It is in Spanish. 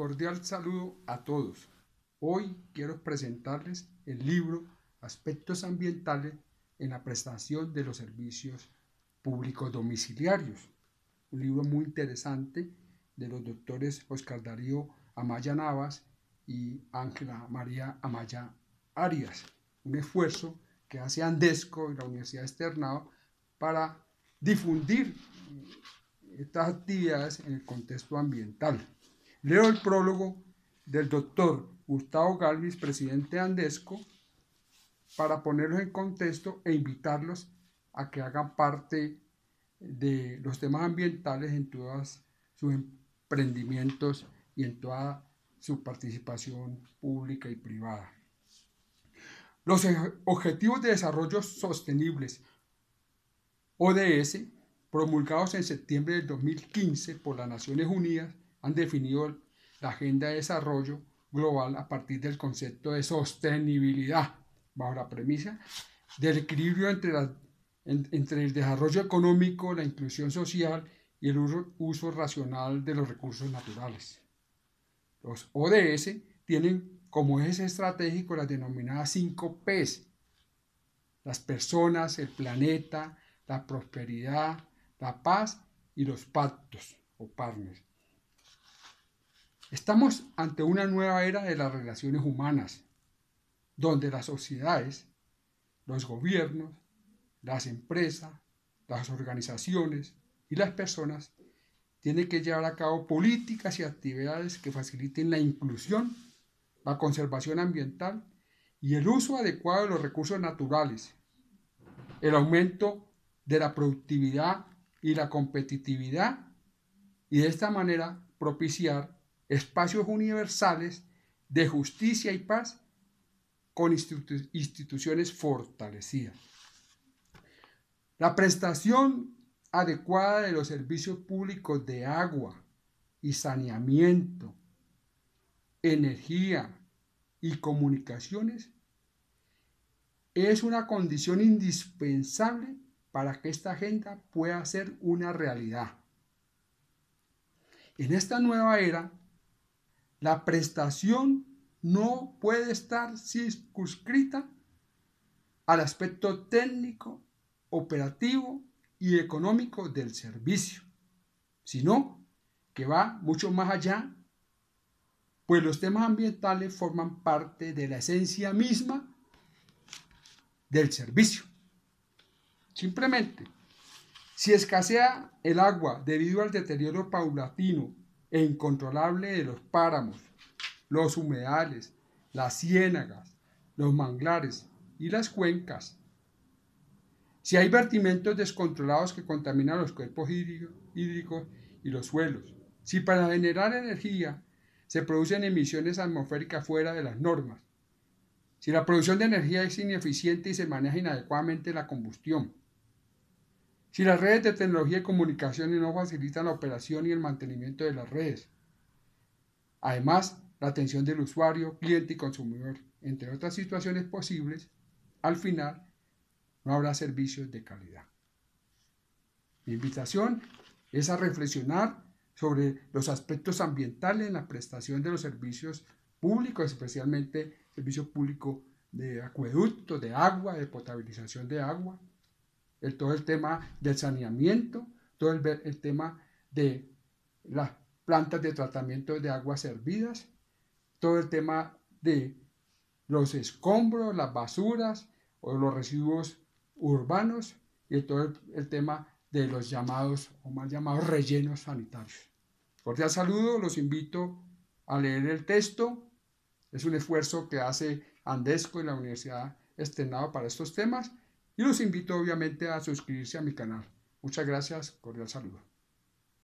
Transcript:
Cordial saludo a todos. Hoy quiero presentarles el libro Aspectos ambientales en la prestación de los servicios públicos domiciliarios. Un libro muy interesante de los doctores Oscar Darío Amaya Navas y Ángela María Amaya Arias. Un esfuerzo que hace Andesco y la Universidad Externado para difundir estas actividades en el contexto ambiental. Leo el prólogo del doctor Gustavo Galvis, presidente de Andesco, para ponerlos en contexto e invitarlos a que hagan parte de los temas ambientales en todos sus emprendimientos y en toda su participación pública y privada. Los Objetivos de Desarrollo Sostenibles, ODS, promulgados en septiembre del 2015 por las Naciones Unidas, han definido la agenda de desarrollo global a partir del concepto de sostenibilidad, bajo la premisa del equilibrio entre, entre el desarrollo económico, la inclusión social y el uso, uso racional de los recursos naturales. Los ODS tienen como eje estratégico las denominadas 5 Ps, las personas, el planeta, la prosperidad, la paz y los pactos o partners. Estamos ante una nueva era de las relaciones humanas, donde las sociedades, los gobiernos, las empresas, las organizaciones y las personas tienen que llevar a cabo políticas y actividades que faciliten la inclusión, la conservación ambiental y el uso adecuado de los recursos naturales, el aumento de la productividad y la competitividad y de esta manera propiciar espacios universales de justicia y paz con instituciones fortalecidas. La prestación adecuada de los servicios públicos de agua y saneamiento, energía y comunicaciones es una condición indispensable para que esta agenda pueda ser una realidad. En esta nueva era, la prestación no puede estar circunscrita al aspecto técnico, operativo y económico del servicio, sino que va mucho más allá, pues los temas ambientales forman parte de la esencia misma del servicio. Simplemente, si escasea el agua debido al deterioro paulatino e incontrolable de los páramos, los humedales, las ciénagas, los manglares y las cuencas. Si hay vertimientos descontrolados que contaminan los cuerpos hídricos y los suelos, si para generar energía se producen emisiones atmosféricas fuera de las normas, si la producción de energía es ineficiente y se maneja inadecuadamente la combustión, si las redes de tecnología y comunicaciones no facilitan la operación y el mantenimiento de las redes. Además, la atención del usuario, cliente y consumidor, entre otras situaciones posibles, al final no habrá servicios de calidad. Mi invitación es a reflexionar sobre los aspectos ambientales en la prestación de los servicios públicos, especialmente servicio público de acueducto, de agua, de potabilización de agua, el, todo el tema del saneamiento, todo el, el tema de las plantas de tratamiento de aguas servidas, todo el tema de los escombros, las basuras o los residuos urbanos y todo el, el tema de los llamados o mal llamados rellenos sanitarios. Cordial saludo, los invito a leer el texto. Es un esfuerzo que hace Andesco y la Universidad Externado para estos temas y los invito obviamente a suscribirse a mi canal. Muchas gracias, cordial saludo.